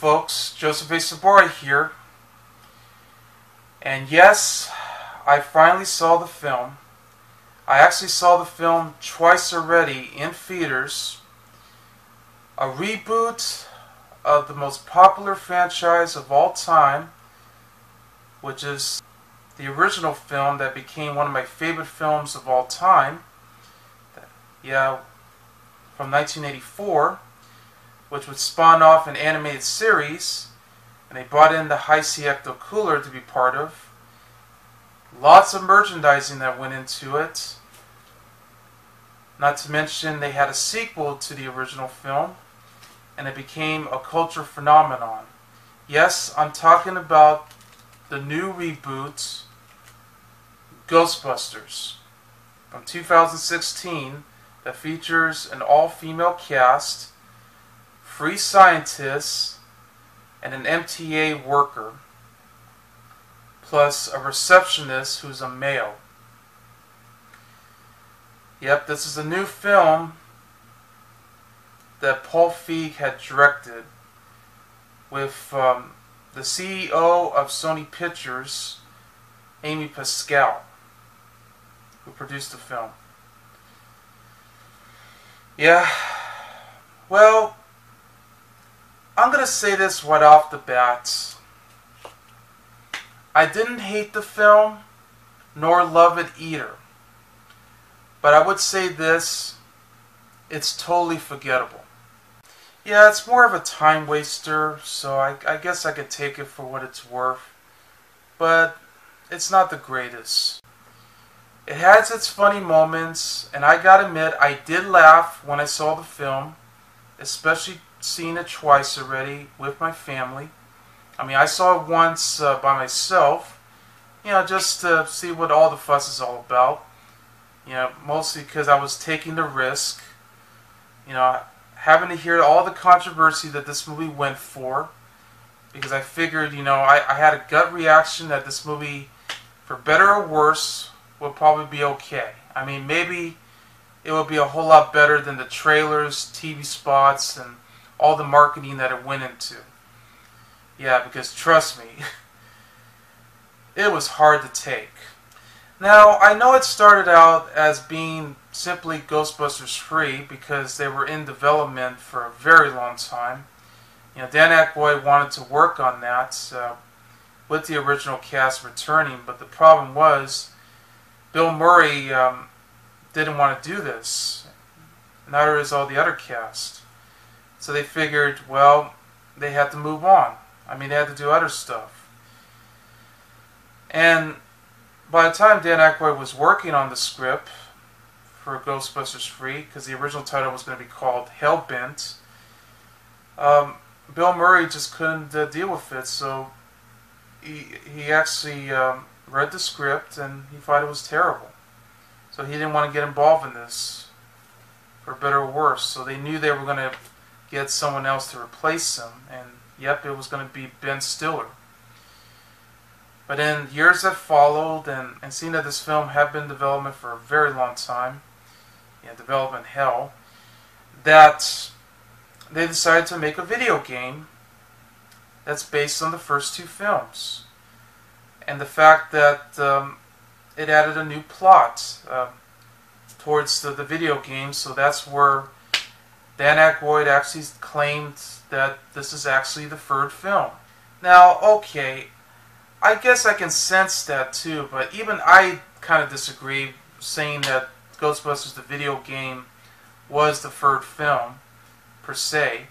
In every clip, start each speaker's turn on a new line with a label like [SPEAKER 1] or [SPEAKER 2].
[SPEAKER 1] Folks, Joseph A. Sobora here. And yes, I finally saw the film. I actually saw the film twice already in theaters. A reboot of the most popular franchise of all time, which is the original film that became one of my favorite films of all time. Yeah, from 1984 which would spawn off an animated series, and they brought in the Hi-C Ecto Cooler to be part of. Lots of merchandising that went into it. Not to mention, they had a sequel to the original film, and it became a culture phenomenon. Yes, I'm talking about the new reboot, Ghostbusters, from 2016, that features an all female cast three scientists, and an MTA worker, plus a receptionist who's a male. Yep, this is a new film that Paul Feig had directed with um, the CEO of Sony Pictures, Amy Pascal, who produced the film. Yeah, well, I'm going to say this right off the bat. I didn't hate the film, nor love it either. But I would say this it's totally forgettable. Yeah, it's more of a time waster, so I, I guess I could take it for what it's worth. But it's not the greatest. It has its funny moments, and I gotta admit, I did laugh when I saw the film, especially seen it twice already with my family. I mean, I saw it once uh, by myself, you know, just to see what all the fuss is all about. You know, mostly because I was taking the risk, you know, having to hear all the controversy that this movie went for. Because I figured, you know, I, I had a gut reaction that this movie, for better or worse, would probably be okay. I mean, maybe it would be a whole lot better than the trailers, TV spots, and all the marketing that it went into. Yeah, because trust me, it was hard to take. Now, I know it started out as being simply Ghostbusters 3 because they were in development for a very long time. You know, Dan Aykroyd wanted to work on that with the original cast returning, but the problem was Bill Murray um, didn't want to do this. Neither is all the other cast. So they figured, well, they had to move on. I mean, they had to do other stuff. And by the time Dan Aykroyd was working on the script for Ghostbusters 3, because the original title was going to be called Hellbent, um, Bill Murray just couldn't uh, deal with it, so he, he actually um, read the script and he thought it was terrible. So he didn't want to get involved in this, for better or worse. So they knew they were going to get someone else to replace him, and yep, it was going to be Ben Stiller. But in years that followed, and, and seeing that this film had been in development for a very long time, yeah, development hell, that they decided to make a video game that's based on the first two films. And the fact that um, it added a new plot uh, towards the, the video game, so that's where Dan Aykroyd actually claimed that this is actually the third film. Now, okay, I guess I can sense that too, but even I kind of disagree saying that Ghostbusters the video game was the third film, per se.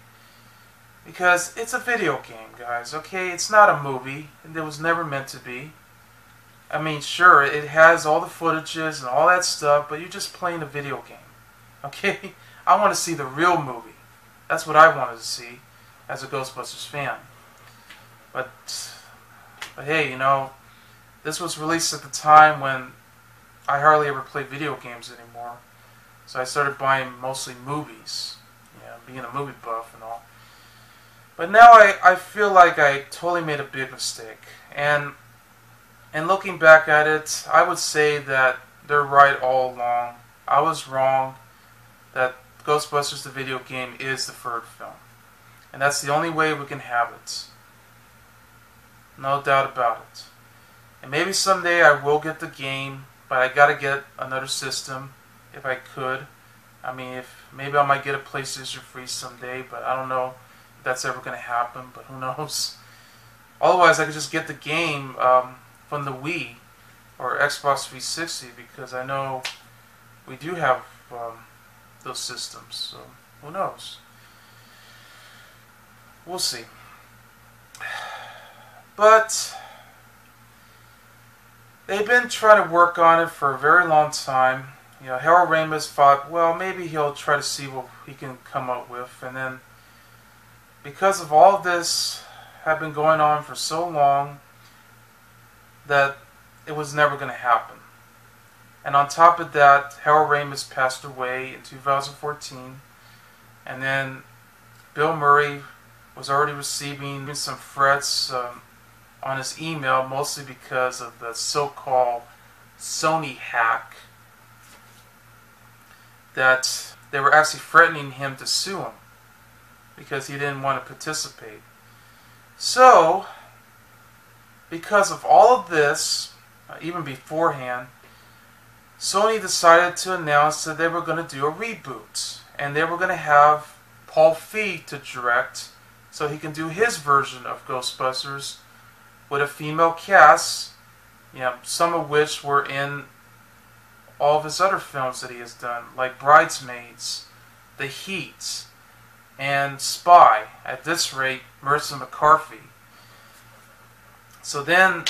[SPEAKER 1] Because it's a video game, guys, okay? It's not a movie, and it was never meant to be. I mean, sure, it has all the footages and all that stuff, but you're just playing a video game, okay? I want to see the real movie. That's what I wanted to see as a Ghostbusters fan. But, but hey, you know, this was released at the time when I hardly ever played video games anymore. So I started buying mostly movies, you know, being a movie buff and all. But now I, I feel like I totally made a big mistake. And and looking back at it, I would say that they're right all along. I was wrong that Ghostbusters the video game is the third film. And that's the only way we can have it. No doubt about it. And maybe someday I will get the game, but I gotta get another system if I could. I mean, if maybe I might get a PlayStation free someday, but I don't know if that's ever gonna happen. But who knows? Otherwise, I could just get the game um, from the Wii or Xbox 360 because I know we do have um, those systems. So who knows? We'll see. But they've been trying to work on it for a very long time. You know, Harold Ramis thought, well, maybe he'll try to see what he can come up with, and then because of all this had been going on for so long that it was never going to happen. And on top of that, Harold Ramis passed away in 2014, and then Bill Murray was already receiving some threats um, on his email, mostly because of the so-called Sony hack that they were actually threatening him to sue him because he didn't want to participate. So, because of all of this, uh, even beforehand, Sony decided to announce that they were going to do a reboot. And they were going to have Paul Feig to direct so he can do his version of Ghostbusters with a female cast, you know, some of which were in all of his other films that he has done, like Bridesmaids, The Heat, and Spy. At this rate, Melissa McCarthy. So then,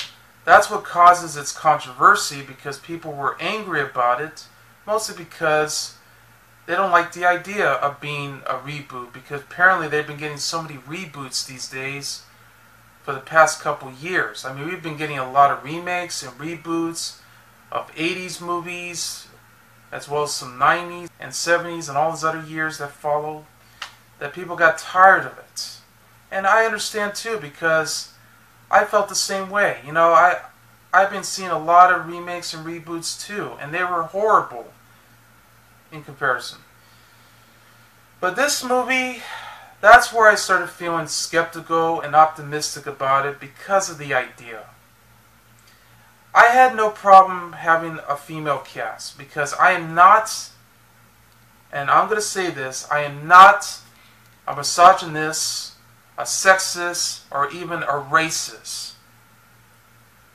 [SPEAKER 1] that's what causes its controversy because people were angry about it, mostly because they don't like the idea of being a reboot because apparently they've been getting so many reboots these days for the past couple years. I mean, we've been getting a lot of remakes and reboots of 80s movies, as well as some 90s and 70s and all those other years that followed, that people got tired of it. And I understand too because I felt the same way. You know, I I've been seeing a lot of remakes and reboots too, and they were horrible in comparison. But this movie, that's where I started feeling skeptical and optimistic about it because of the idea. I had no problem having a female cast because I am not, and I'm going to say this, I am not a misogynist, a sexist, or even a racist.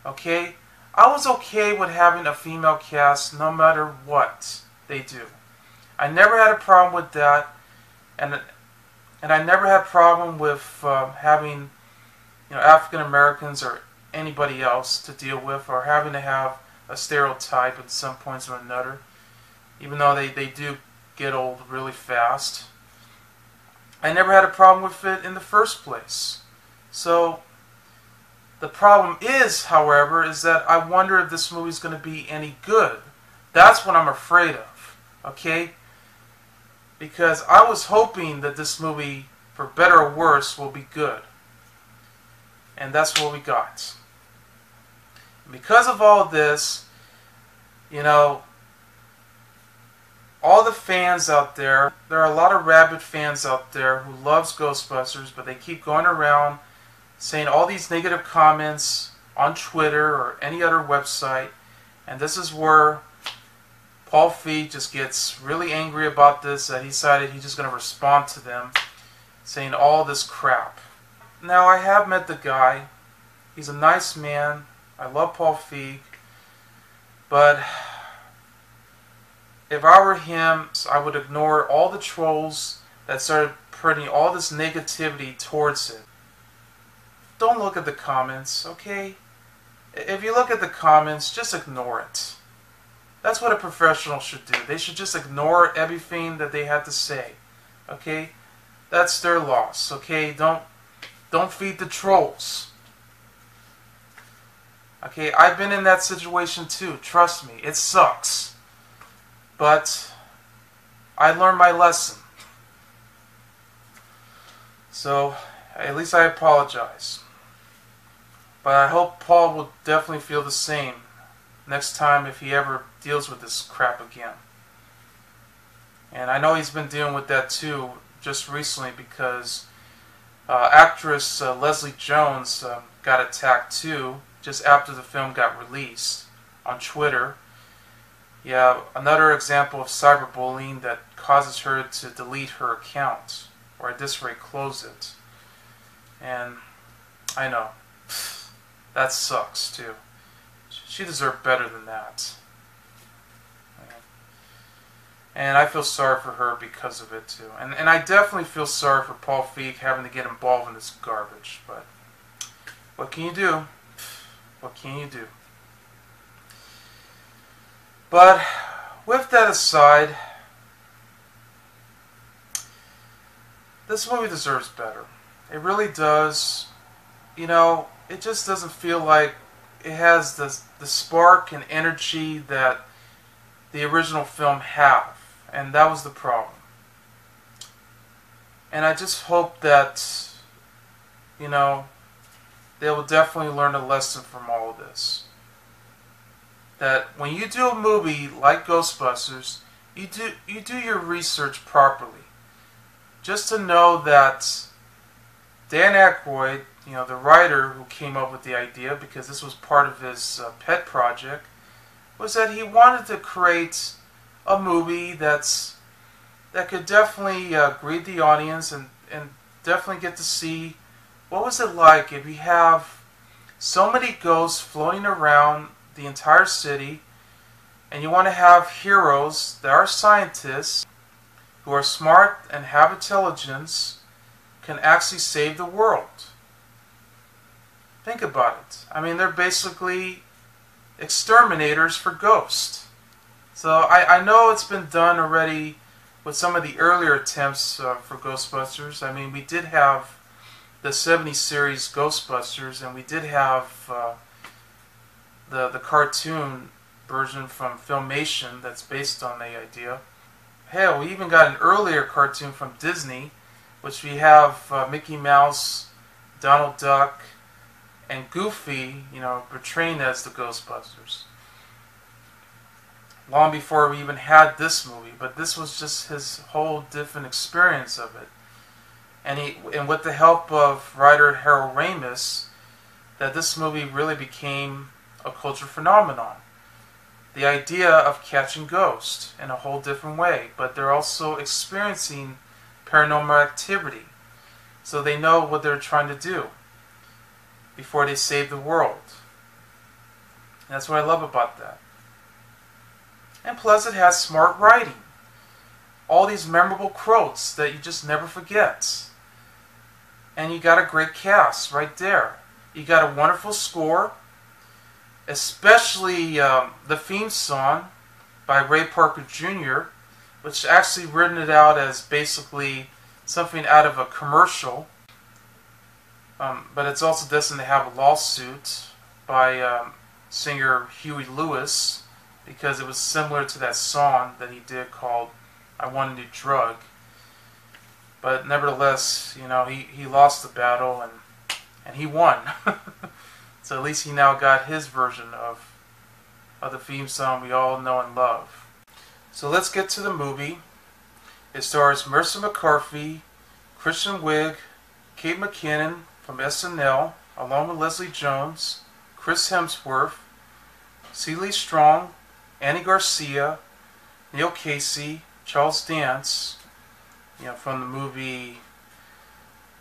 [SPEAKER 1] Okay? I was okay with having a female cast no matter what they do. I never had a problem with that, and and I never had a problem with uh, having you know African Americans or anybody else to deal with, or having to have a stereotype at some points or another, even though they, they do get old really fast. I never had a problem with it in the first place. So the problem is, however, is that I wonder if this movie is going to be any good. That's what I'm afraid of. Okay? because I was hoping that this movie, for better or worse, will be good. And that's what we got. because of all this, you know, all the fans out there, there are a lot of rabid fans out there who loves Ghostbusters, but they keep going around saying all these negative comments on Twitter or any other website. And this is where Paul Feig just gets really angry about this that he decided he's just going to respond to them saying all this crap. Now, I have met the guy. He's a nice man. I love Paul Feig. But if I were him, I would ignore all the trolls that started putting all this negativity towards it. Don't look at the comments, okay? If you look at the comments, just ignore it. That's what a professional should do. They should just ignore everything that they had to say. Okay? That's their loss. Okay? Don't don't feed the trolls. Okay, I've been in that situation too. Trust me, it sucks. But I learned my lesson. So, at least I apologize. But I hope Paul will definitely feel the same next time if he ever deals with this crap again. And I know he's been dealing with that too just recently because Uh, actress uh, Leslie Jones um, got attacked too, just after the film got released on Twitter. Yeah, another example of cyberbullying that causes her to delete her account, or at this rate, close it. And I know, that sucks too. She deserved better than that. And I feel sorry for her because of it too. And and I definitely feel sorry for Paul Feig having to get involved in this garbage. But what can you do? What can you do? But with that aside, this movie deserves better. It really does. You know, it just doesn't feel like it has the the spark and energy that the original film have, and that was the problem. And I just hope that you know they will definitely learn a lesson from all of this. That when you do a movie like Ghostbusters, you do you do your research properly. Just to know that Dan Aykroyd, you know, the writer who came up with the idea, because this was part of his uh, pet project, was that he wanted to create a movie that's that could definitely uh, greet the audience and and definitely get to see what was it like if you have so many ghosts floating around the entire city and you want to have heroes that are scientists who are smart and have intelligence can actually save the world. Think about it. I mean, they're basically exterminators for ghosts. So I, I know it's been done already with some of the earlier attempts uh, for Ghostbusters. I mean, we did have the 70 series Ghostbusters, and we did have uh, the the cartoon version from Filmation that's based on the idea. Hell, we even got an earlier cartoon from Disney, which we have uh, Mickey Mouse, Donald Duck, and Goofy, you know, portraying as the Ghostbusters. Long before we even had this movie, but this was just his whole different experience of it and he and with the help of writer Harold Ramis, that this movie really became a cultural phenomenon. The idea of catching ghosts in a whole different way, but they're also experiencing paranormal activity, so they know what they're trying to do before they save the world. And that's what I love about that. And plus, it has smart writing. All these memorable quotes that you just never forget and you got a great cast right there. You got a wonderful score, especially um, the theme song by Ray Parker Jr., which actually written it out as basically something out of a commercial. Um, but it's also destined to have a lawsuit by um, singer Huey Lewis because it was similar to that song that he did called I Want a New Drug. But nevertheless, you know, he, he lost the battle and and he won. so at least he now got his version of of the theme song we all know and love. So let's get to the movie. It stars Melissa McCarthy, Kristen Wiig, Kate McKinnon from SNL, along with Leslie Jones, Chris Hemsworth, Cecily Strong, Andy Garcia, Neil Casey, Charles Dance, you know, from the movie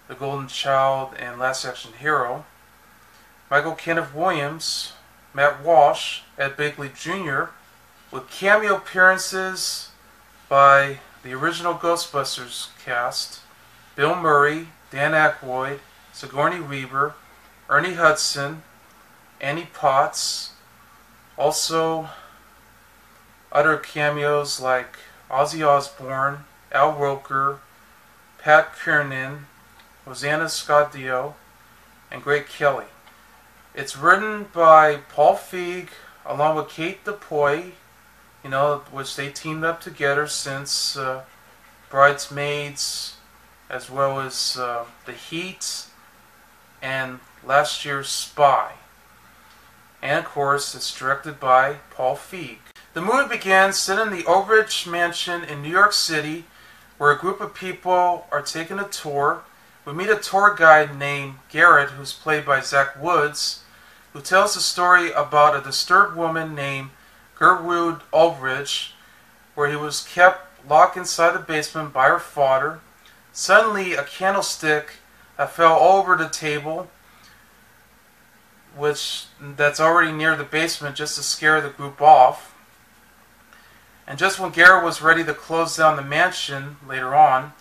[SPEAKER 1] The Golden Child and Last Action Hero. Michael Kenneth Williams, Matt Walsh, Ed Begley Jr., with cameo appearances by the original Ghostbusters cast Bill Murray, Dan Aykroyd, Sigourney Weaver, Ernie Hudson, Annie Potts, also other cameos like Ozzy Osbourne, Al Roker, Pat Kiernan, Rosanna Scott Dio, and Greg Kelly. It's written by Paul Feig along with Kate Dippold, you know, which they teamed up together since uh, Bridesmaids, as well as uh, The Heat and last year's Spy. And of course, it's directed by Paul Feig. The movie begins set in the Oak Mansion in New York City where a group of people are taking a tour we meet a tour guide named Garrett, who's played by Zach Woods, who tells a story about a disturbed woman named Gertrude Ulrich, where he was kept locked inside the basement by her father. Suddenly, a candlestick uh, fell over the table, which that's already near the basement, just to scare the group off. And just when Garrett was ready to close down the mansion later on,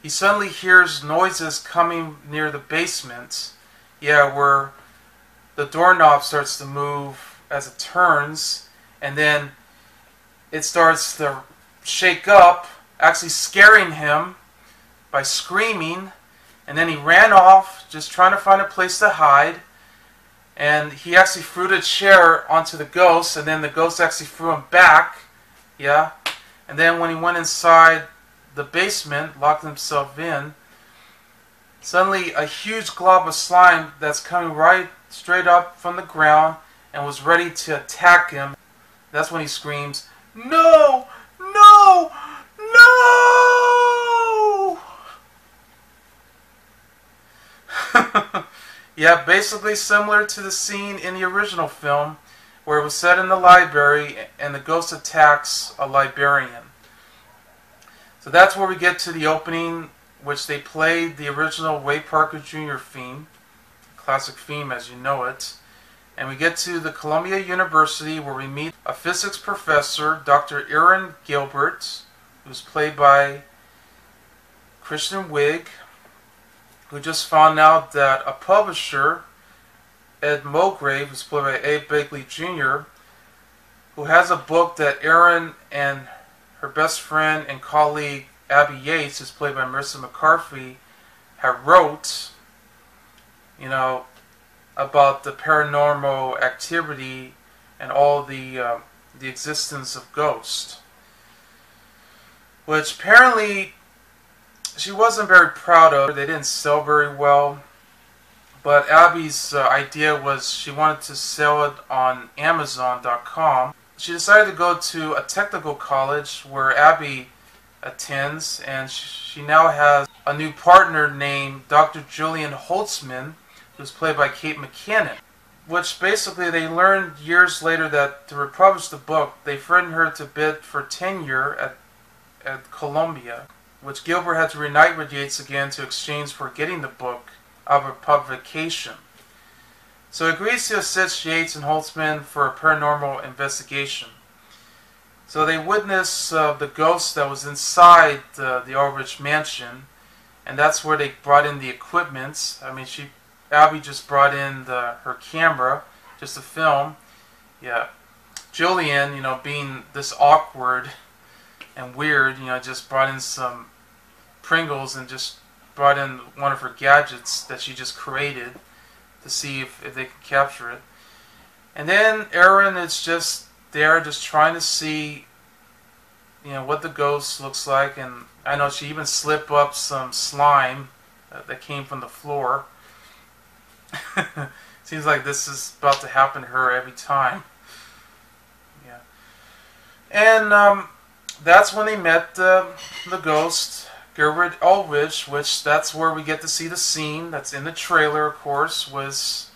[SPEAKER 1] he suddenly hears noises coming near the basement. Yeah, where the doorknob starts to move as it turns, and then it starts to shake up, actually scaring him by screaming. And then he ran off, just trying to find a place to hide. And he actually threw the chair onto the ghost, and then the ghost actually threw him back. Yeah. And then when he went inside the basement, locked himself in, suddenly a huge glob of slime that's coming right straight up from the ground and was ready to attack him. That's when he screams, No! No! No! yeah, basically similar to the scene in the original film where it was set in the library and the ghost attacks a librarian. So that's where we get to the opening, which they played the original Ray Parker Jr. theme, classic theme as you know it. And we get to the Columbia University where we meet a physics professor, Dr. Erin Gilbert, who's played by Kristen Wiig, who just found out that a publisher, Ed Mulgrave, who's played by Abe Begley Jr., who has a book that Erin and her best friend and colleague Abby Yates, who's played by Melissa McCarthy, have wrote, you know, about the paranormal activity and all the uh, the existence of ghosts, which apparently she wasn't very proud of. They didn't sell very well. But Abby's uh, idea was she wanted to sell it on Amazon.com. She decided to go to a technical college where Abby attends, and she now has a new partner named Dr. Jillian Holtzman, who's played by Kate McKinnon. Which basically they learned years later that to republish the book, they threatened her to bid for tenure at, at Columbia, which Gilbert had to reunite with Yates again to exchange for getting the book of a publication. So he agrees to assist Yates and Holtzman for a paranormal investigation. So they witness uh, the ghost that was inside uh, the Ulrich mansion, and that's where they brought in the equipment. I mean, she, Abby just brought in the, her camera just to film. Yeah, Jillian, you know, being this awkward and weird, you know, just brought in some Pringles and just brought in one of her gadgets that she just created to see if, if they can capture it. And then Erin is just there, just trying to see, you know, what the ghost looks like. And I know she even slipped up some slime uh, that came from the floor. Seems like this is about to happen to her every time. Yeah. And um, that's when they met uh, the ghost Gertrude Ulrich, which that's where we get to see the scene that's in the trailer, of course, was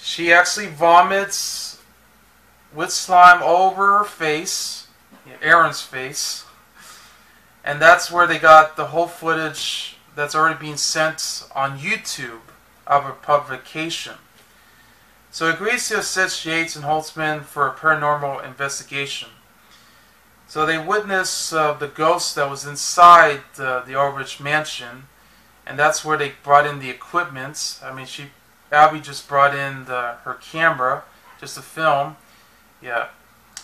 [SPEAKER 1] she actually vomits with slime all over her face, Erin's face, and that's where they got the whole footage that's already being sent on YouTube of a publication. So to assist Yates and Holtzman for a paranormal investigation. So they witness uh, the ghost that was inside uh, the Ulrich mansion, and that's where they brought in the equipment. I mean, she, Abby just brought in the, her camera just to film. Yeah,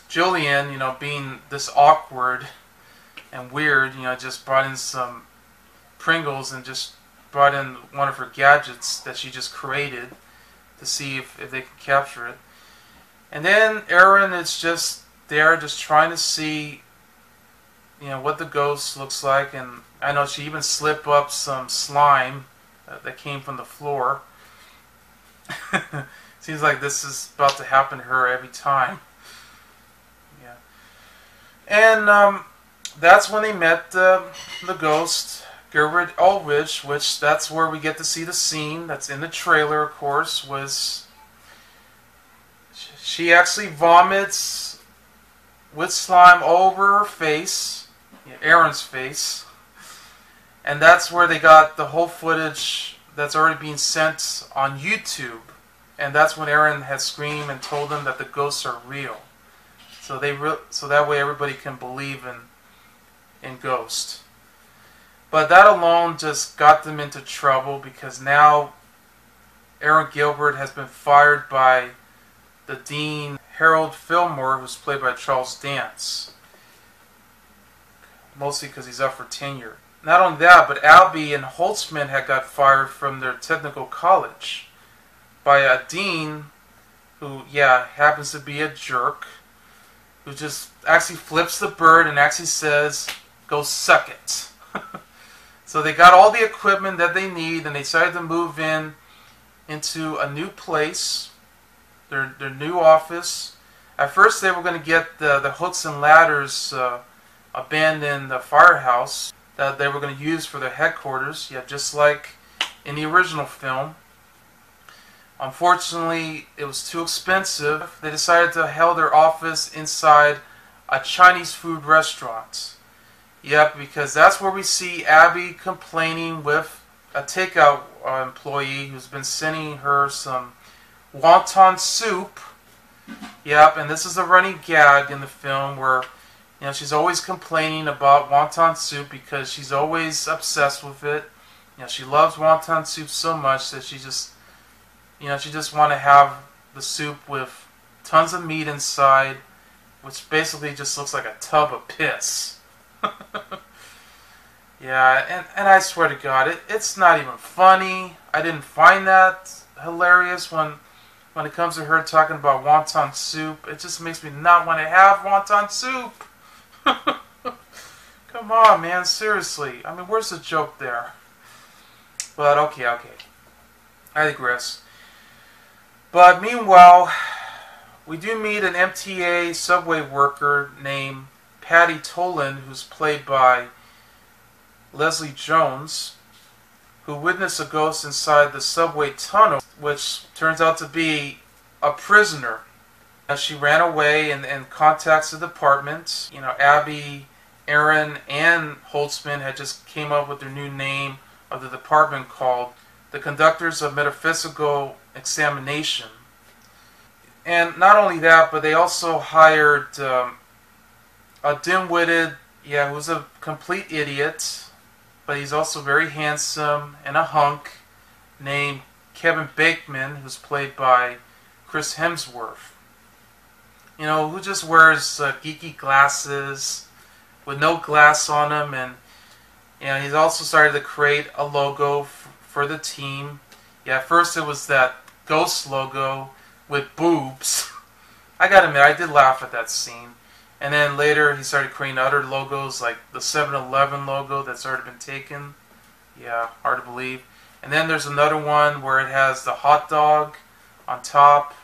[SPEAKER 1] Jillian, you know, being this awkward and weird, you know, just brought in some Pringles and just brought in one of her gadgets that she just created to see if, if they can capture it. And then Erin is just there just trying to see you know what the ghost looks like. And I know she even slipped up some slime uh, that came from the floor. Seems like this is about to happen to her every time. Yeah. And um, that's when they met the ghost Gilbert Ulrich, which that's where we get to see the scene that's in the trailer, of course, was she actually vomits with slime over her face, Erin's face, and that's where they got the whole footage that's already being sent on YouTube, and that's when Erin had screamed and told them that the ghosts are real. So they re- so that way everybody can believe in in ghosts. But that alone just got them into trouble because now Erin Gilbert has been fired by the dean Harold Fillmore, who's played by Charles Dance. Mostly because he's up for tenure. Not only that, but Abby and Holtzman had got fired from their technical college by a dean who, yeah, happens to be a jerk who just actually flips the bird and actually says, go suck it. So they got all the equipment that they need and they decided to move in into a new place, their, their new office. At first they were going to get the, the hooks and ladders uh, abandoned the firehouse that they were going to use for their headquarters, yeah, just like in the original film. Unfortunately, it was too expensive. They decided to hold their office inside a Chinese food restaurant. Yep, because that's where we see Abby complaining with a takeout uh, employee who's been sending her some wonton soup. Yep, and this is a running gag in the film where you know she's always complaining about wonton soup because she's always obsessed with it. You know, she loves wonton soup so much that she just you know, she just want to have the soup with tons of meat inside, which basically just looks like a tub of piss. yeah, and, and I swear to God, it, it's not even funny. I didn't find that hilarious when when it comes to her talking about wonton soup. It just makes me not want to have wonton soup. Come on, man, seriously. I mean, where's the joke there? But okay, okay. I digress. But meanwhile, we do meet an MTA subway worker named Patty Tolan, who's played by Leslie Jones, who witnessed a ghost inside the subway tunnel, which turns out to be a prisoner. Now, she ran away and, and contacts the department. You know, Abby, Erin, and Holtzman had just came up with their new name of the department called the Conductors of Metaphysical examination. And not only that, but they also hired um, a dim-witted, yeah, who's a complete idiot, but he's also very handsome and a hunk, named Kevin Beckman, who's played by Chris Hemsworth. You know, who just wears uh, geeky glasses with no glass on him, and you know, he's also started to create a logo for the team. Yeah, first it was that Ghost logo with boobs. I gotta admit, I did laugh at that scene. And then later he started creating other logos like the 7-Eleven logo that's already been taken. Yeah, hard to believe. And then there's another one where it has the hot dog on top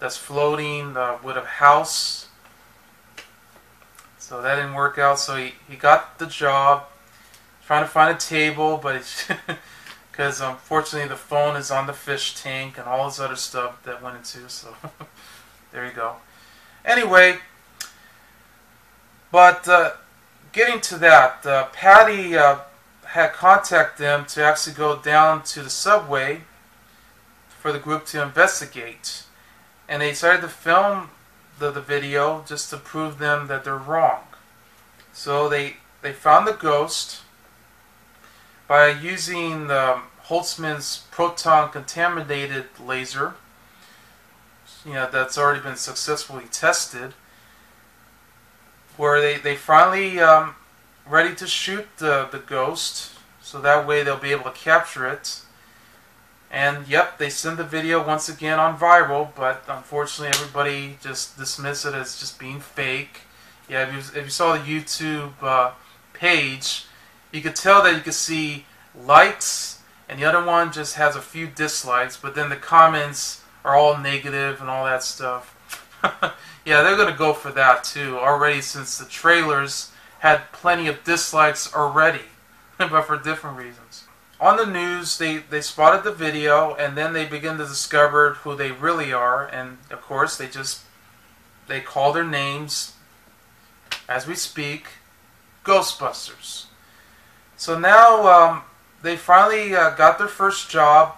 [SPEAKER 1] that's floating uh, with a house. So that didn't work out. So he, he got the job trying to find a table, but because unfortunately the phone is on the fish tank and all this other stuff that went into. So there you go. Anyway, but uh, getting to that, uh, Patty uh, had contacted them to actually go down to the subway for the group to investigate, and they started to film the, the video just to prove them that they're wrong. So they they found the ghost by using the Holtzman's proton contaminated laser, you know, that's already been successfully tested, where they, they finally um, ready to shoot the, the ghost, so that way they'll be able to capture it. And yep, they send the video once again on viral, but unfortunately everybody just dismiss it as just being fake. Yeah, if you, if you saw the YouTube uh, page, you could tell that you could see likes, and the other one just has a few dislikes, but then the comments are all negative and all that stuff. yeah, they're going to go for that too, already since the trailers had plenty of dislikes already. but for different reasons. On the news, they, they spotted the video, and then they begin to discover who they really are, and of course, they just they call their names as we speak, Ghostbusters. So now um, they finally uh, got their first job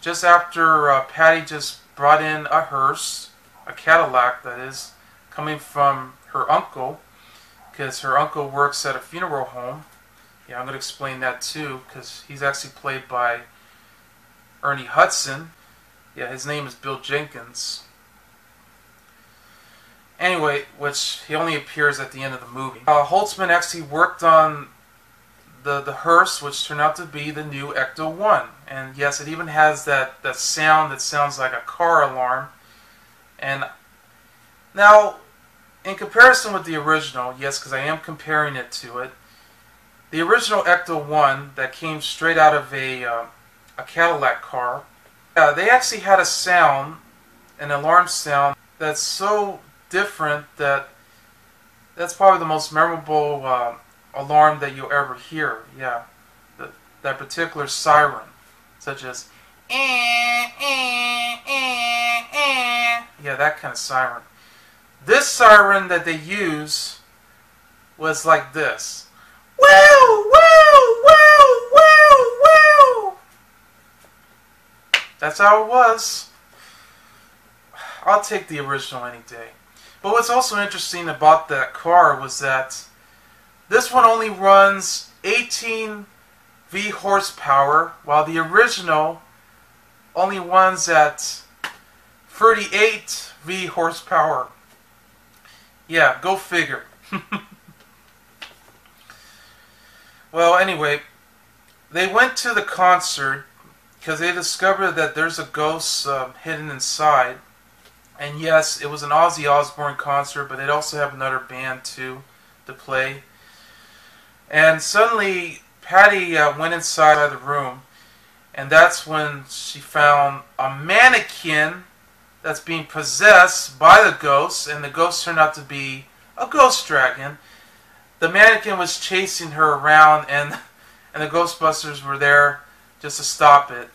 [SPEAKER 1] just after uh, Patty just brought in a hearse, a Cadillac that is, coming from her uncle, because her uncle works at a funeral home. Yeah, I'm going to explain that too, because he's actually played by Ernie Hudson. Yeah, his name is Bill Jenkins. Anyway, which he only appears at the end of the movie. Uh, Holtzman actually worked on the the hearse, which turned out to be the new Ecto One, and yes, it even has that that sound that sounds like a car alarm. And now, in comparison with the original, yes, because I am comparing it to it, the original Ecto One that came straight out of a uh, a Cadillac car, uh, they actually had a sound, an alarm sound that's so different that that's probably the most memorable uh, alarm that you'll ever hear. Yeah, the, that particular siren, such as eh, eh, eh, yeah, that kind of siren. This siren that they use was like this. Wow, wow, wow, wow, wow. That's how it was. I'll take the original any day. But what's also interesting about that car was that this one only runs 18 V horsepower, while the original only runs at 38 V horsepower. Yeah, go figure. well, anyway, they went to the concert because they discovered that there's a ghost uh, hidden inside. And yes, it was an Ozzy Osbourne concert, but they'd also have another band too to play. And suddenly, Patty uh, went inside the room, and that's when she found a mannequin that's being possessed by the ghost, and the ghost turned out to be a ghost dragon. The mannequin was chasing her around, and and the Ghostbusters were there just to stop it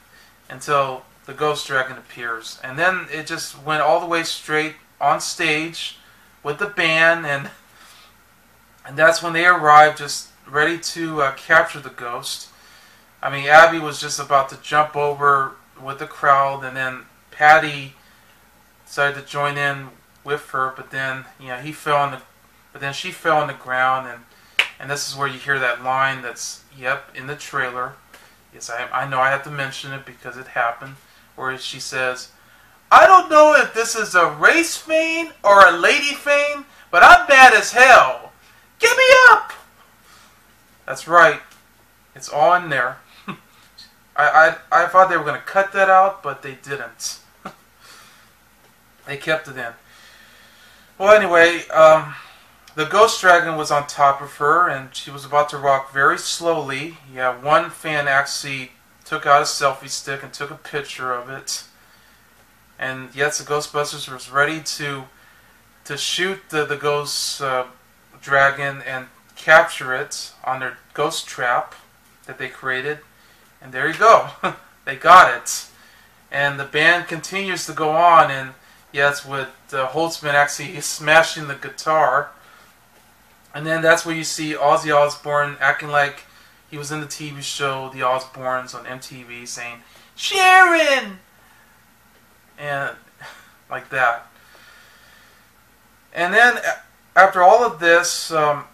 [SPEAKER 1] until the ghost dragon appears. And then it just went all the way straight on stage with the band, and and that's when they arrived, just ready to uh, capture the ghost. I mean, Abby was just about to jump over with the crowd, and then Patty decided to join in with her, but then you know he fell on the, but then she fell on the ground, and and this is where you hear that line that's yep in the trailer. Yes, I I know I have to mention it because it happened, where she says, "I don't know if this is a race feint or a lady feint, but I'm bad as hell. Get me up!" That's right. It's all in there. I, I, I thought they were going to cut that out, but they didn't. They kept it in. Well, anyway, um, the ghost dragon was on top of her, and she was about to rock very slowly. Yeah, one fan actually took out a selfie stick and took a picture of it. And yes, the Ghostbusters was ready to to shoot the the ghost uh, dragon and capture it on their ghost trap that they created. And there you go. they got it. And the band continues to go on, and yes, with uh, Holtzman actually smashing the guitar. And then that's where you see Ozzy Osbourne acting like he was in the TV show The Osbournes on MTV saying, Sharon! And like that. And then after all of this, um,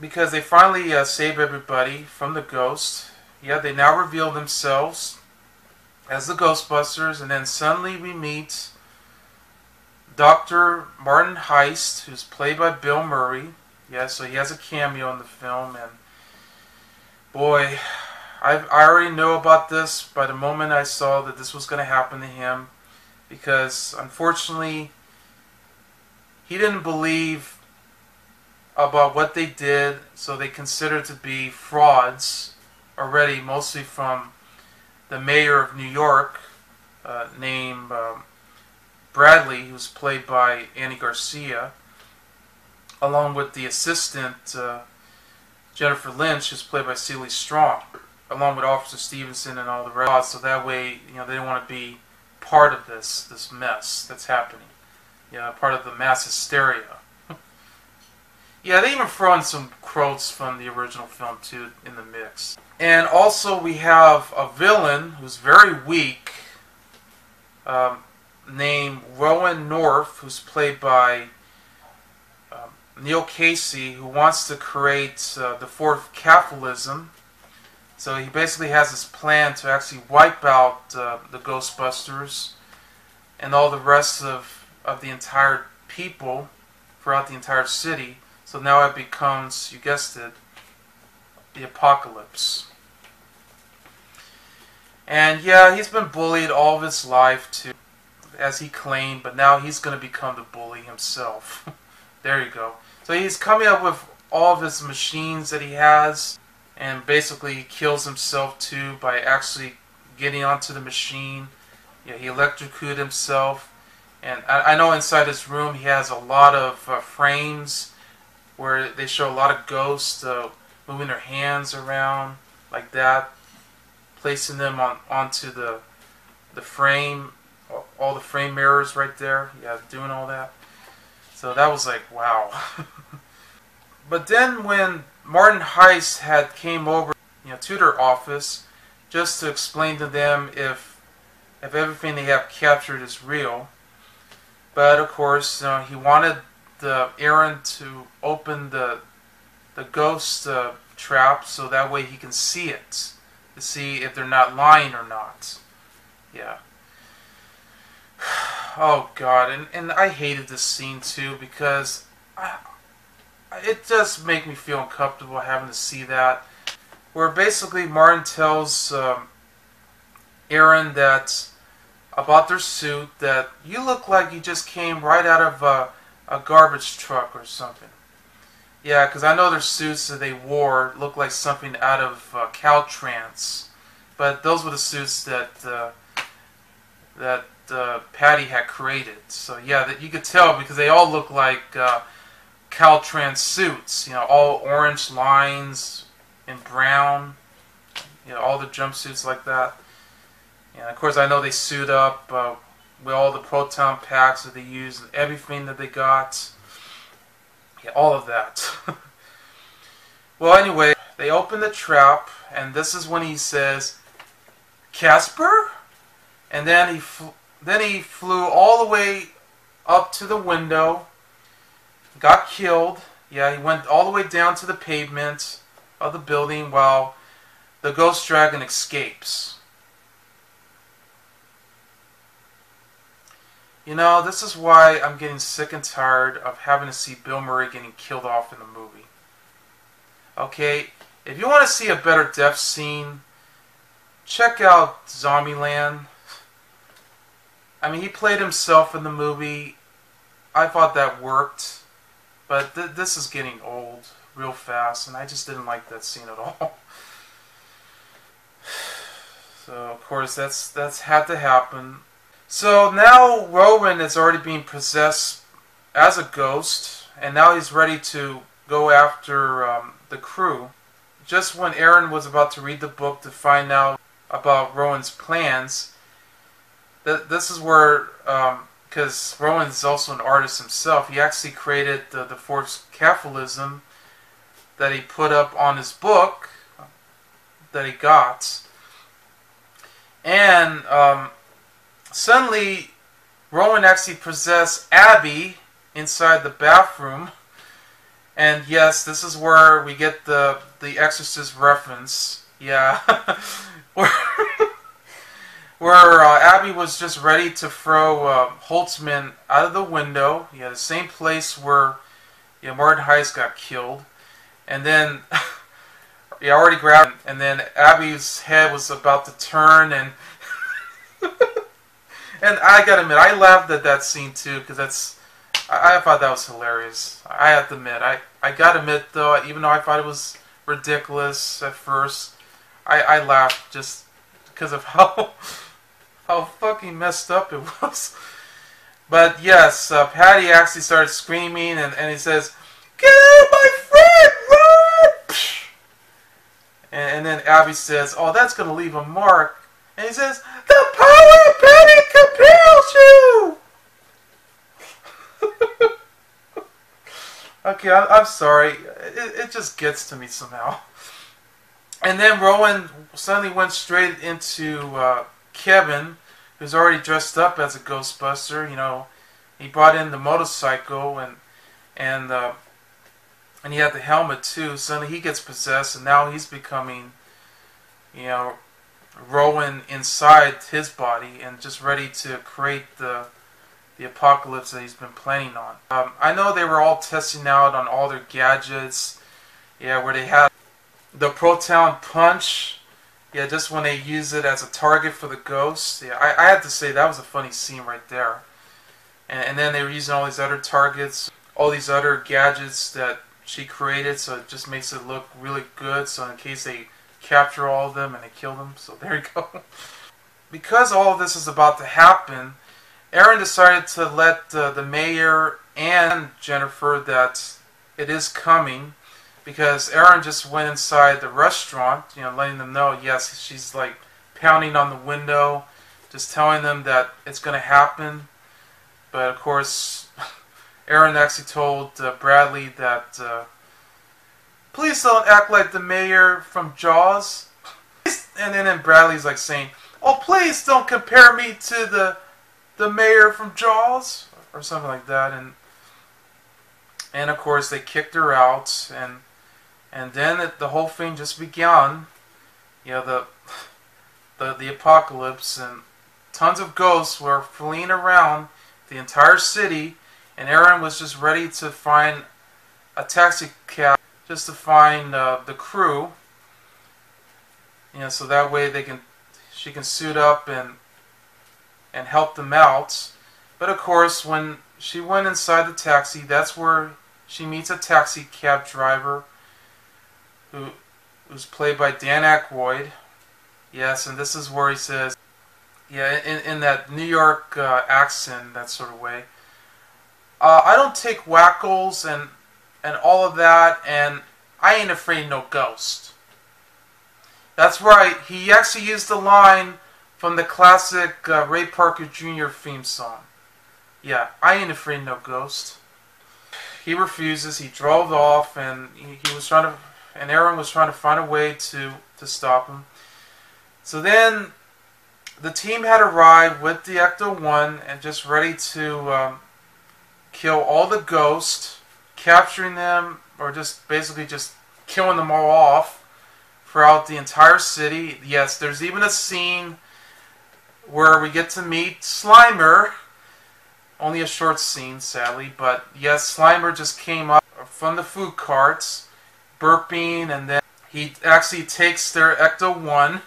[SPEAKER 1] because they finally uh, save everybody from the ghost. Yeah, they now reveal themselves as the Ghostbusters, and then suddenly we meet Dr. Martin Heiss, who's played by Bill Murray. Yeah, so he has a cameo in the film, and boy, I, I already know about this by the moment I saw that this was going to happen to him, because unfortunately, he didn't believe about what they did, so they considered to be frauds already, mostly from the mayor of New York, uh, named um, Bradley, who's played by Andy Garcia, along with the assistant uh, Jennifer Lynch, who's played by Celie Strong, along with Officer Stevenson and all the rest. So that way, you know, they don't want to be part of this this mess that's happening. You know, part of the mass hysteria. yeah, they even throw in some quotes from the original film too in the mix. And also we have a villain who's very weak, um, named Rowan North, who's played by um, Neil Casey, who wants to create uh, the fourth cataclysm. So he basically has this plan to actually wipe out uh, the Ghostbusters and all the rest of, of the entire people throughout the entire city. So now it becomes, you guessed it, the apocalypse. And yeah, he's been bullied all of his life too, as he claimed, but now he's going to become the bully himself. there you go. So he's coming up with all of his machines that he has, and basically he kills himself too by actually getting onto the machine. Yeah, he electrocuted himself, and I, I know inside his room he has a lot of uh, frames where they show a lot of ghosts uh, moving their hands around like that placing them on onto the the frame, all the frame mirrors right there. Yeah, doing all that. So that was like wow. but then when Martin Heiss had came over, you know, to their office, just to explain to them if if everything they have captured is real. But of course, you know, he wanted the Erin to open the the ghost uh, trap so that way he can see it to see if they're not lying or not. Yeah. Oh god, and, and I hated this scene too because I, it does make me feel uncomfortable having to see that. Where basically Martin tells um, Erin that about their suit that you look like you just came right out of a, a garbage truck or something. Yeah, because I know their suits that they wore looked like something out of uh, Caltrans, but those were the suits that uh, that uh, Patty had created. So yeah, that you could tell because they all look like uh, Caltrans suits. You know, all orange lines and brown. You know, all the jumpsuits like that. And of course, I know they suit up uh, with all the proton packs that they use, everything that they got. Yeah, all of that. well, anyway, they open the trap, and this is when he says, Casper? And then he, then he flew all the way up to the window, got killed. Yeah, he went all the way down to the pavement of the building while the ghost dragon escapes. You know, this is why I'm getting sick and tired of having to see Bill Murray getting killed off in the movie. Okay, if you want to see a better death scene, check out Zombieland. I mean, he played himself in the movie. I thought that worked, but th this is getting old real fast, and I just didn't like that scene at all. so, of course, that's that's had to happen. So now Rowan is already being possessed as a ghost, and now he's ready to go after um, the crew. Just when Erin was about to read the book to find out about Rowan's plans, th this is where, because um, Rowan is also an artist himself, he actually created the, the fourth cataclysm that he put up on his book that he got. And um, Suddenly, Rowan actually possessed Abby inside the bathroom. And yes, this is where we get the the Exorcist reference. Yeah, where uh, Abby was just ready to throw uh, Holtzmann out of the window. Yeah, the same place where yeah Martin Heiss got killed, and then he already grabbed, him, and then Abby's head was about to turn and. And I gotta admit, I laughed at that scene too because that's. I, I, thought that was hilarious. I have to admit, I I gotta admit though, even though I thought it was ridiculous at first, I I laughed just because of how how fucking messed up it was. But yes, uh, Patty actually starts screaming, and, and he says, "Get out, of my friend! Run!" And, and then Abby says, "Oh, that's gonna leave a mark." And he says, "The power of panic compels you." okay, I, am sorry. It, it just gets to me somehow. And then Rowan suddenly went straight into uh, Kevin, who's already dressed up as a Ghostbuster. You know, he brought in the motorcycle and and uh, and he had the helmet too. Suddenly he gets possessed, and now he's becoming, you know, Rowan inside his body and just ready to create the the apocalypse that he's been planning on. Um, I know they were all testing out on all their gadgets. Yeah, where they had the proton punch. Yeah, just when they use it as a target for the ghost. Yeah, I, I had to say that was a funny scene right there. And, and then they were using all these other targets, all these other gadgets that she created, so it just makes it look really good. So in case they capture all of them and they kill them, so there you go. because all of this is about to happen, Erin decided to let uh, the mayor and Jennifer that it is coming because Erin just went inside the restaurant, you know, letting them know, yes, she's like pounding on the window, just telling them that it's going to happen. But of course, Erin actually told uh, Bradley that, uh, please don't act like the mayor from Jaws. And then Bradley's like saying, oh, please don't compare me to the the mayor from Jaws or something like that. And and of course they kicked her out and and then it, the whole thing just began. You know, the, the, the apocalypse and tons of ghosts were fleeing around the entire city, and Erin was just ready to find a taxi cab just to find uh, the crew. You know, so that way they can, she can suit up and and help them out. But of course, when she went inside the taxi, that's where she meets a taxi cab driver who was played by Dan Aykroyd. Yes, and this is where he says, yeah, in, in that New York uh, accent, that sort of way. Uh, I don't take wackles and and all of that, and I ain't afraid no ghost. That's right. He actually used the line from the classic uh, Ray Parker Jr. theme song. Yeah, I ain't afraid no ghost. He refuses. He drove off, and he, he was trying to and Erin was trying to find a way to, to stop him. So then the team had arrived with the Ecto-1 and just ready to um, kill all the ghosts, capturing them, or just basically just killing them all off throughout the entire city. Yes, there's even a scene where we get to meet Slimer. Only a short scene, sadly, but yes, Slimer just came up from the food carts burping, and then he actually takes their Ecto 1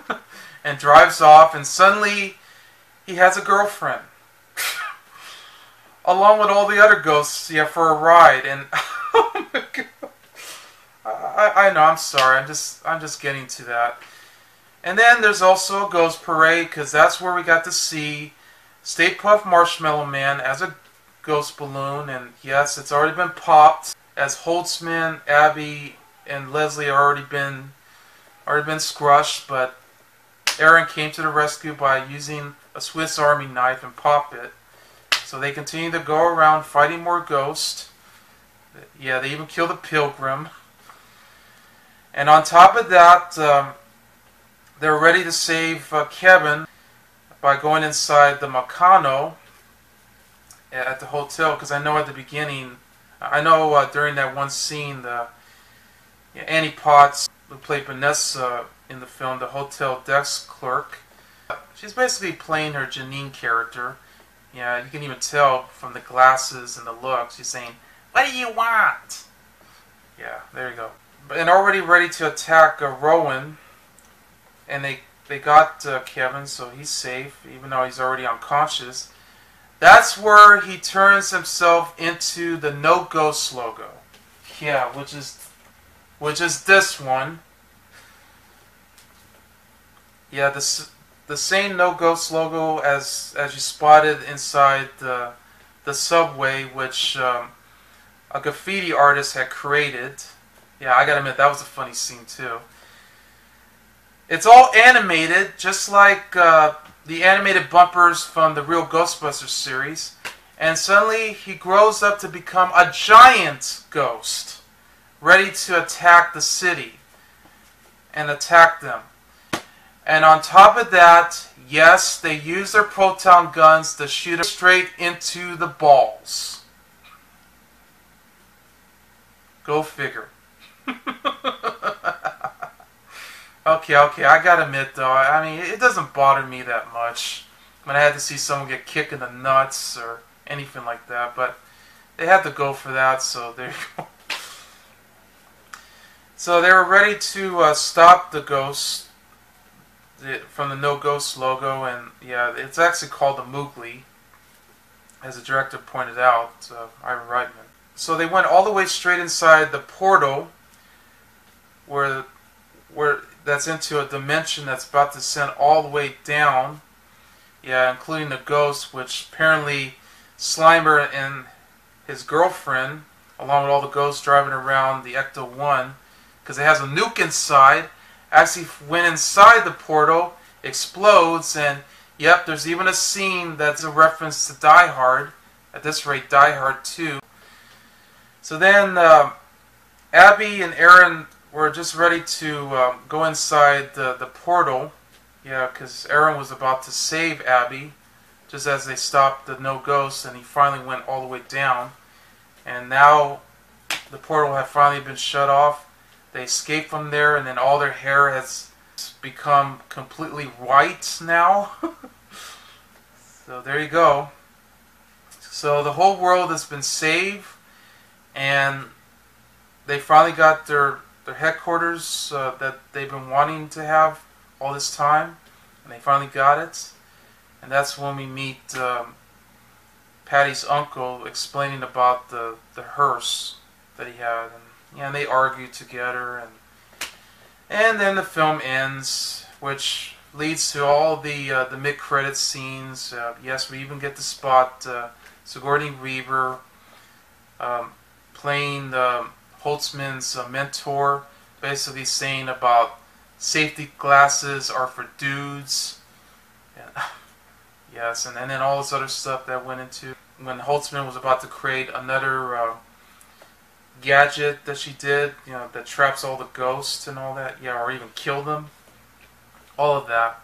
[SPEAKER 1] and drives off, and suddenly he has a girlfriend. Along with all the other ghosts, yeah, for a ride, and oh my god. I, I know, I'm sorry, I'm just I'm just getting to that. And then there's also a ghost parade, because that's where we got to see Stay Puft Marshmallow Man as a ghost balloon, and yes, it's already been popped as Holtzmann, Abby, and Leslie have already been already been scrushed, but Erin came to the rescue by using a Swiss Army knife and pop it. So they continue to go around fighting more ghosts. Yeah, they even kill the pilgrim. And on top of that, um, they're ready to save uh, Kevin by going inside the Mercado at the hotel because I know at the beginning I know uh, during that one scene, the yeah, Annie Potts, who played Vanessa in the film, the hotel desk clerk, she's basically playing her Janine character. Yeah, you can even tell from the glasses and the look. She's saying, "What do you want?" Yeah, there you go. And already ready to attack uh, Rowan, and they they got uh, Kevin, so he's safe, even though he's already unconscious. That's where he turns himself into the No Ghost logo. Yeah, which is which is this one. Yeah, this the same No Ghost logo as as you spotted inside the the subway, which um, a graffiti artist had created. Yeah, I gotta admit, that was a funny scene, too. It's all animated, just like uh, the animated bumpers from the real Ghostbusters series. And suddenly, he grows up to become a giant ghost, ready to attack the city and attack them. And on top of that, yes, they use their proton guns to shoot straight into the balls. Go figure. okay, okay, I gotta admit though, I mean, it doesn't bother me that much when I had to see someone get kicked in the nuts or anything like that, but they had to go for that, so there you go. So they were ready to uh, stop the ghost from the No Ghost logo, and yeah, it's actually called the Moogly, as the director pointed out, uh, Ivan Reitman. So they went all the way straight inside the portal, where, where that's into a dimension that's about to send all the way down. Yeah, including the ghost, which apparently Slimer and his girlfriend, along with all the ghosts driving around the Ecto One because it has a nuke inside. Actually, went inside the portal, explodes, and yep, there's even a scene that's a reference to Die Hard. At this rate, Die Hard 2. So then, uh, Abby and Erin were just ready to um, go inside the, the portal. Yeah, because Erin was about to save Abby just as they stopped the no ghosts, and he finally went all the way down. And now the portal had finally been shut off they escaped from there, and then all their hair has become completely white now. so there you go. So the whole world has been saved, and they finally got their their headquarters uh, that they've been wanting to have all this time, and they finally got it. And that's when we meet um, Patty's uncle explaining about the the hearse that he had. And yeah, and they argue together, and and then the film ends, which leads to all the uh, the mid credit scenes. Uh, yes, we even get to spot uh, Sigourney Weaver um, playing the Holtzmann's uh, mentor, basically saying about safety glasses are for dudes. And, yes, and, and then all this other stuff that went into when Holtzmann was about to create another uh, gadget that she did, you know, that traps all the ghosts and all that, yeah, or even kill them. All of that.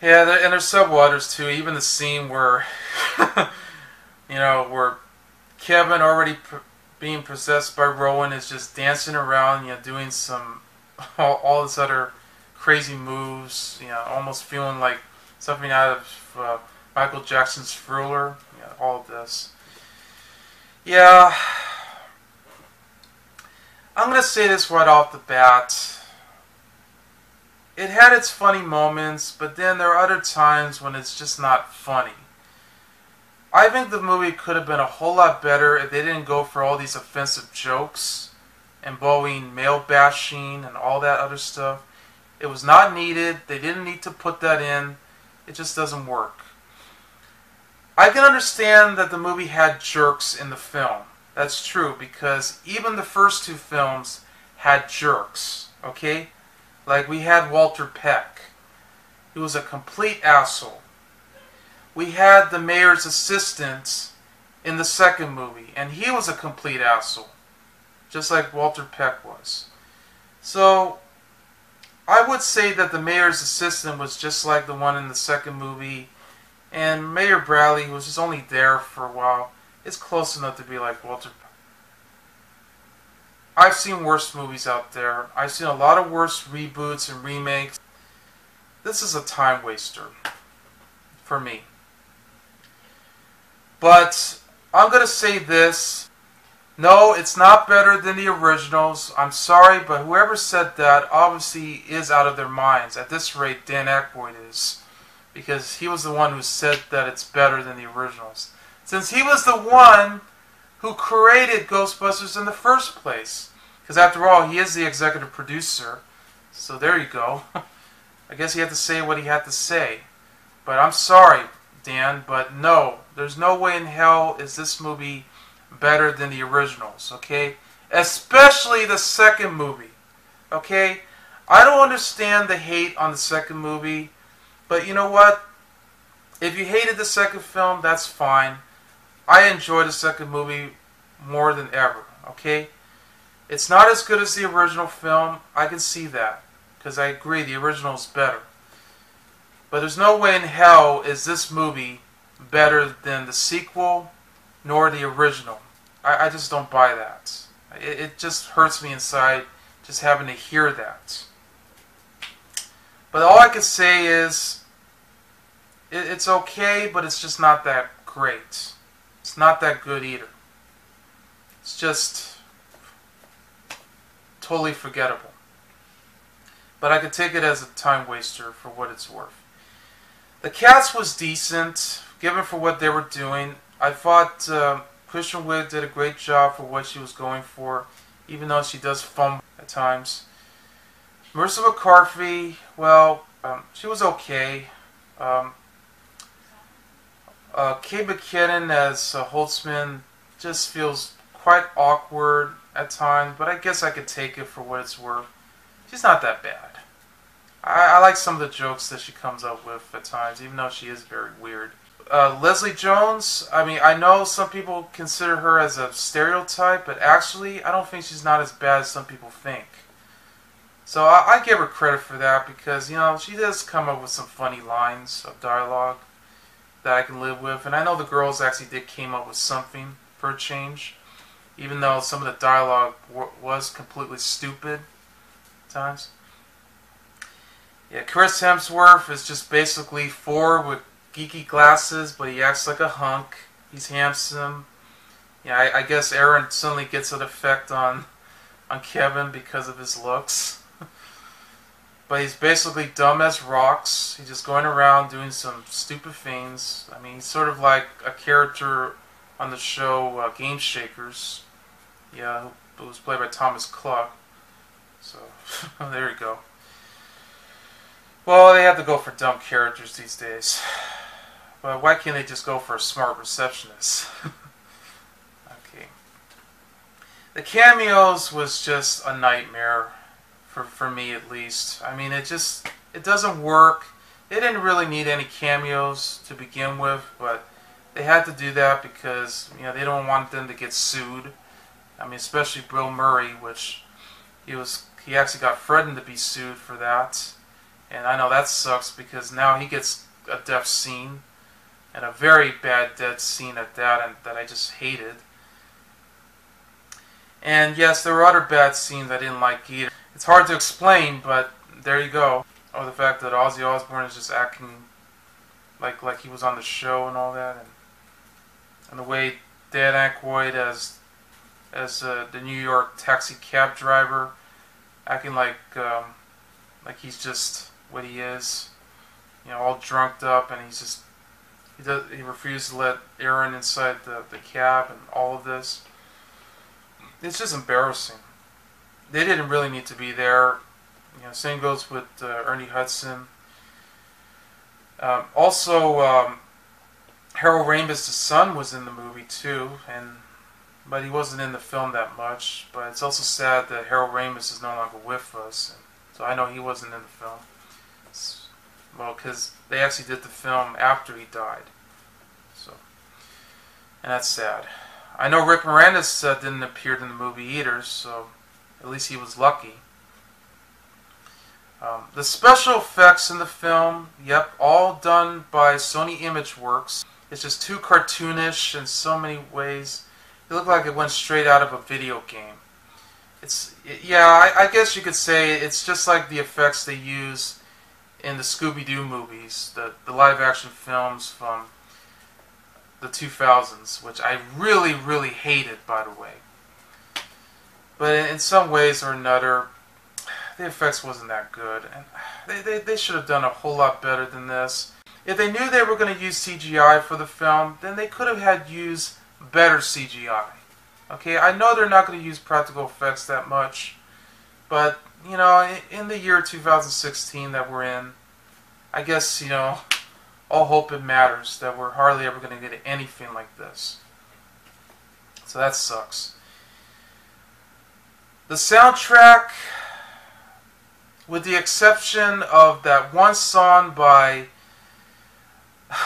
[SPEAKER 1] Yeah, and there's others too. Even the scene where, you know, where Kevin already being possessed by Rowan is just dancing around, you know, doing some all, all this other crazy moves, you know, almost feeling like something out of uh, Michael Jackson's Thriller. Yeah, all of this. Yeah. I'm to say this right off the bat. It had its funny moments, but then there are other times when it's just not funny. I think the movie could have been a whole lot better if they didn't go for all these offensive jokes and involving male bashing and all that other stuff. It was not needed. They didn't need to put that in. It just doesn't work. I can understand that the movie had jerks in the film. That's true because even the first two films had jerks, okay? Like we had Walter Peck. He was a complete asshole. We had the mayor's assistant in the second movie, and he was a complete asshole, just like Walter Peck was. So, I would say that the mayor's assistant was just like the one in the second movie and Mayor Bradley, was just only there for a while, It's close enough to be like Walter. I've seen worse movies out there. I've seen a lot of worse reboots and remakes. This is a time waster for me. But I'm going to say this. No, it's not better than the originals. I'm sorry, but whoever said that obviously is out of their minds. At this rate, Dan Aykroyd is because he was the one who said that it's better than the originals. Since he was the one who created Ghostbusters in the first place. Because after all, he is the executive producer. So there you go. I guess he had to say what he had to say. But I'm sorry, Dan, but no, there's no way in hell is this movie better than the originals, okay? especially the second movie. Okay? I don't understand the hate on the second movie, but you know what? If you hated the second film, that's fine. I enjoy the second movie more than ever, okay? It's not as good as the original film. I can see that because I agree the original is better. But there's no way in hell is this movie better than the sequel nor the original. I, I just don't buy that. It, it just hurts me inside just having to hear that. But all I can say is it, it's okay, but it's just not that great. It's not that good either. It's just totally forgettable. But I could take it as a time waster for what it's worth. The cast was decent, given for what they were doing. I thought uh, Kristen Wiig did a great job for what she was going for, even though she does fumble at times. Melissa McCarthy, well, um, she was okay. Um, uh, Kate McKinnon as uh, Holtzmann just feels quite awkward at times, but I guess I could take it for what it's worth. She's not that bad. I, I like some of the jokes that she comes up with at times, even though she is very weird. Uh, Leslie Jones, I mean, I know some people consider her as a stereotype, but actually, I don't think she's not as bad as some people think. So I, I give her credit for that because, you know, she does come up with some funny lines of dialogue that I can live with. And I know the girls actually did came up with something for a change, even though some of the dialogue was completely stupid times. Yeah, Chris Hemsworth is just basically Thor with geeky glasses, but he acts like a hunk. He's handsome. Yeah, I, I guess Erin suddenly gets an effect on on Kevin because of his looks. But he's basically dumb as rocks. He's just going around doing some stupid things. I mean, he's sort of like a character on the show uh, Game Shakers. Yeah, who was played by Thomas Kuc. So, there you go. Well, they have to go for dumb characters these days. But why can't they just go for a smart receptionist? okay. The cameos was just a nightmare for, for me at least. I mean, it just it doesn't work. They didn't really need any cameos to begin with, but they had to do that because you know they don't want them to get sued. I mean, especially Bill Murray, which he was he actually got threatened to be sued for that, and I know that sucks because now he gets a death scene and a very bad death scene at that, and that I just hated. And yes, there were other bad scenes I didn't like either. It's hard to explain, but there you go. Or oh, the fact that Ozzy Osbourne is just acting like like he was on the show and all that, and and the way Dan Aykroyd as as uh, the New York taxi cab driver, acting like um, like he's just what he is, you know, all drunked up, and he's just he does he refused to let Erin inside the the cab, and all of this. It's just embarrassing they didn't really need to be there. You know, same goes with uh, Ernie Hudson. Um, also, um, Harold Ramis' son was in the movie too, and but he wasn't in the film that much. But it's also sad that Harold Ramis is no longer with us, so I know he wasn't in the film. Well, because they actually did the film after he died, so and that's sad. I know Rick Moranis uh, didn't appear in the movie either, so at least he was lucky. Um, the special effects in the film, yep, all done by Sony Imageworks. It's just too cartoonish in so many ways. It looked like it went straight out of a video game. It's yeah, I, I guess you could say it's just like the effects they use in the Scooby-Doo movies, the the live-action films from the 2000s, which I really, really hated, by the way. But in some ways or another, the effects wasn't that good. And they, they, they should have done a whole lot better than this. If they knew they were going to use CGI for the film, then they could have had used better CGI. Okay, I know they're not going to use practical effects that much, but, you know, in the year 2016 that we're in, I guess, you know, all hope it matters that we're hardly ever going to get anything like this. So that sucks. The soundtrack, with the exception of that one song by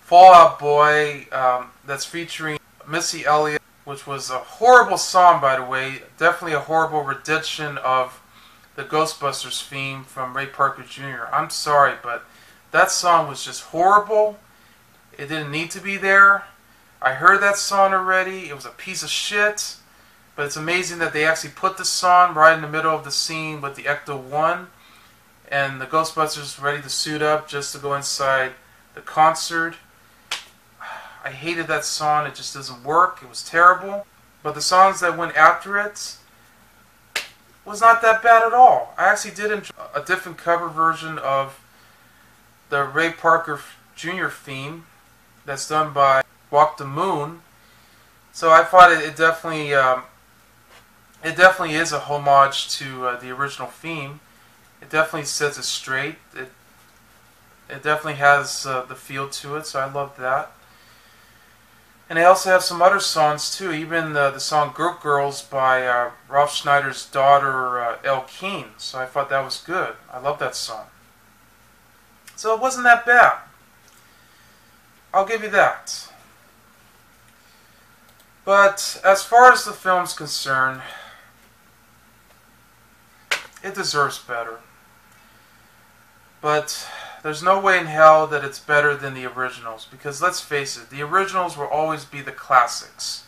[SPEAKER 1] Fall Out Boy um, that's featuring Missy Elliott, which was a horrible song, by the way. Definitely a horrible rendition of the Ghostbusters theme from Ray Parker Jr. I'm sorry, but that song was just horrible. It didn't need to be there. I heard that song already. It was a piece of shit. But it's amazing that they actually put the song right in the middle of the scene with the Ecto 1 and the Ghostbusters ready to suit up just to go inside the concert. I hated that song. It just doesn't work. It was terrible. But the songs that went after it was not that bad at all. I actually did enjoy a different cover version of the Ray Parker Jr. theme that's done by Walk the Moon. So I thought it, it definitely um, it definitely is a homage to uh, the original theme. It definitely sets it straight. It it definitely has uh, the feel to it, so I love that. And they also have some other songs too, even the, the song Good Girls by uh, Rob Schneider's daughter, uh, King. So I thought that was good. I love that song. So it wasn't that bad. I'll give you that. But as far as the film's concerned, it deserves better. But there's no way in hell that it's better than the originals because let's face it, the originals will always be the classics.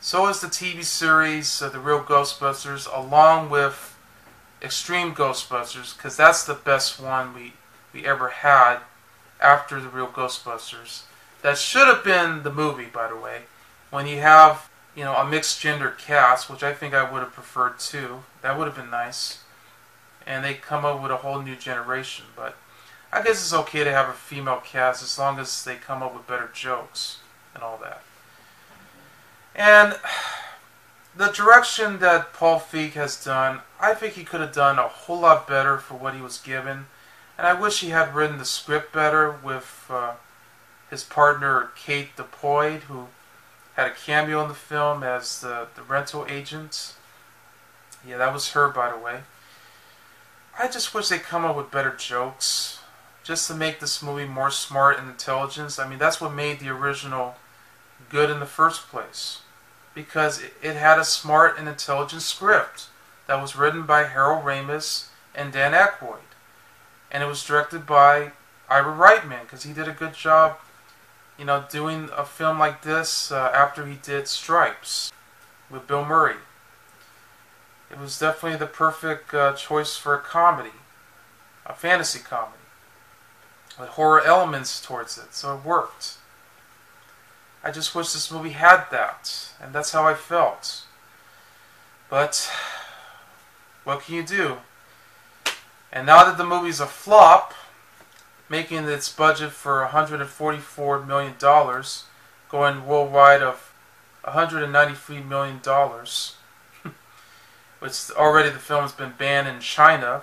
[SPEAKER 1] So is the TV series, The Real Ghostbusters, along with Extreme Ghostbusters, because that's the best one we, we ever had after The Real Ghostbusters. That should have been the movie, by the way. When you have, you know, a mixed gender cast, which I think I would have preferred too. That would have been nice. And they come up with a whole new generation, but I guess it's okay to have a female cast as long as they come up with better jokes and all that. And the direction that Paul Feig has done, I think he could have done a whole lot better for what he was given. And I wish he had written the script better with uh, his partner Kate Dippold, who had a cameo in the film as the, the rental agent. Yeah, that was her, by the way. I just wish they'd come up with better jokes just to make this movie more smart and intelligent. I mean, that's what made the original good in the first place. Because it had a smart and intelligent script that was written by Harold Ramis and Dan Aykroyd. And it was directed by Ivan Reitman because he did a good job, you know, doing a film like this uh, after he did Stripes with Bill Murray. It was definitely the perfect uh, choice for a comedy, a fantasy comedy horror elements towards it, so it worked. I just wish this movie had that, and that's how I felt. But what can you do? And now that the movie's a flop, making its budget for $144 million, going worldwide of $193 million, which already the film has been banned in China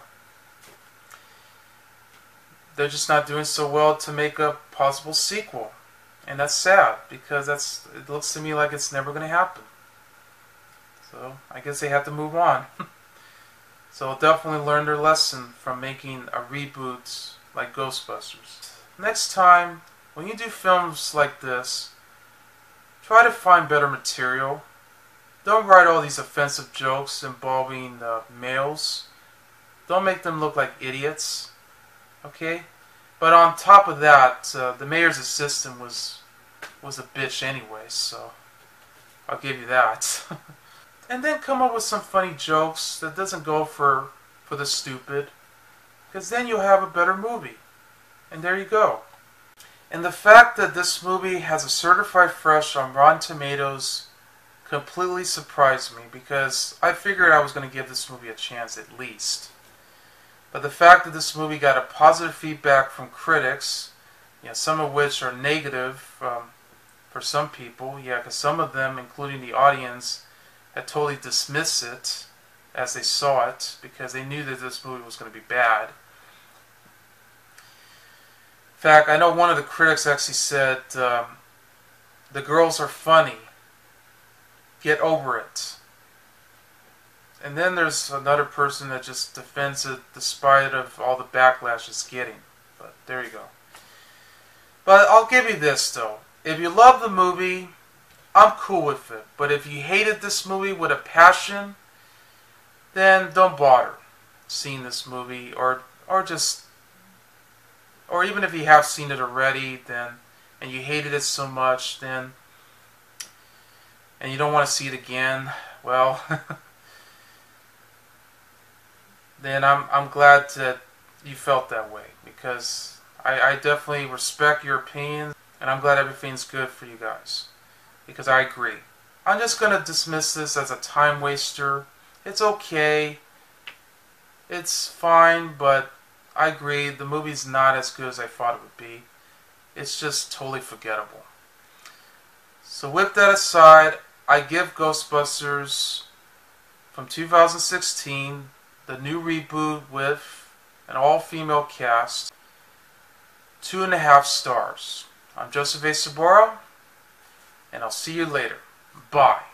[SPEAKER 1] they're just not doing so well to make a possible sequel. And that's sad because that's it looks to me like it's never going to happen. So I guess they have to move on. so definitely learn their lesson from making a reboot like Ghostbusters. Next time, when you do films like this, try to find better material. Don't write all these offensive jokes involving uh, males. Don't make them look like idiots. Okay? But on top of that, uh, the mayor's assistant was was a bitch anyway, so I'll give you that. and then come up with some funny jokes that doesn't go for for the stupid, because then you'll have a better movie. And there you go. And the fact that this movie has a certified fresh on Rotten Tomatoes completely surprised me because I figured I was going to give this movie a chance at least. But the fact that this movie got a positive feedback from critics, you know, some of which are negative um, for some people, yeah, because some of them, including the audience, had totally dismissed it as they saw it because they knew that this movie was going to be bad. In fact, I know one of the critics actually said, um, the girls are funny. Get over it. And then there's another person that just defends it despite of all the backlash it's getting. But there you go. But I'll give you this though. If you love the movie, I'm cool with it. But if you hated this movie with a passion, then don't bother seeing this movie or or just or even if you have seen it already then and you hated it so much then and you don't want to see it again, well then I'm I'm glad that you felt that way because I, I definitely respect your opinion and I'm glad everything's good for you guys because I agree. I'm just going to dismiss this as a time waster. It's okay. It's fine, but I agree. The movie's not as good as I thought it would be. It's just totally forgettable. So with that aside, I give Ghostbusters from 2016, the new reboot with an all-female cast, two and a half stars. I'm Joseph A. Sobora, and I'll see you later. Bye.